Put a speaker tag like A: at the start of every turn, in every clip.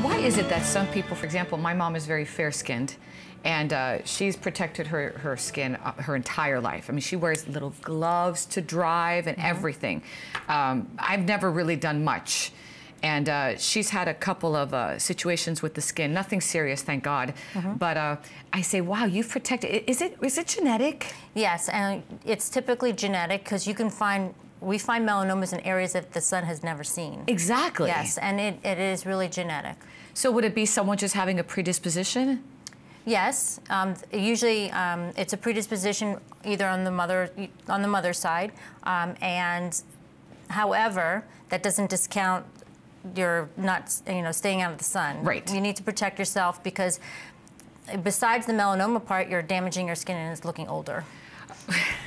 A: why is it that some people, for example, my mom is very fair-skinned, and uh, she's protected her, her skin uh, her entire life. I mean, she wears little gloves to drive and everything. Um, I've never really done much. And uh, she's had a couple of uh, situations with the skin, nothing serious, thank God. But uh, I say, wow, you've protected. Is it is it genetic?
B: Yes, and it's typically genetic because you can find, we find melanomas in areas that the sun has never seen.
A: Exactly.
B: Yes, and it, it is really genetic.
A: So would it be someone just having a predisposition?
B: Yes, um, usually um, it's a predisposition either on the mother on the mother's side, um, and however, that doesn't discount your not you know staying out of the sun.
A: Right.
B: You need to protect yourself because besides the melanoma part, you're damaging your skin and it's looking older.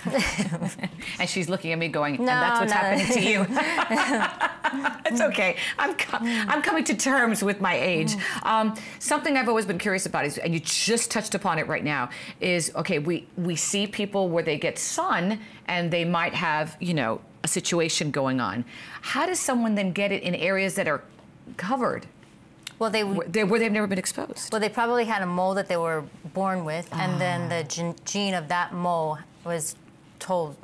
A: And she's looking at me going, and
B: No,
A: that's what's
B: no.
A: happening to you. it's okay. I'm, co- mm. I'm coming to terms with my age. Mm. Um, something I've always been curious about is, and you just touched upon it right now, is okay, we, we see people where they get sun and they might have, you know, a situation going on. How does someone then get it in areas that are covered,
B: Well, they
A: where, they, where they've never been exposed?
B: Well, they probably had a mole that they were born with, and then ah. the gen- gene of that mole was told,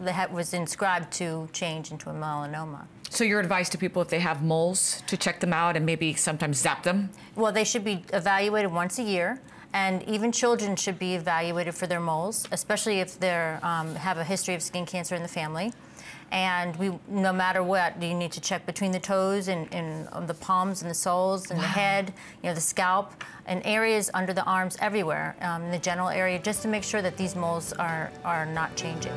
B: that was inscribed to change into a melanoma.
A: So your advice to people if they have moles to check them out and maybe sometimes zap them?
B: Well, they should be evaluated once a year, and even children should be evaluated for their moles, especially if they um, have a history of skin cancer in the family. And we, no matter what, you need to check between the toes and, and the palms and the soles and the head, you know, the scalp, and areas under the arms everywhere, um, in the general area, just to make sure that these moles are, are not changing.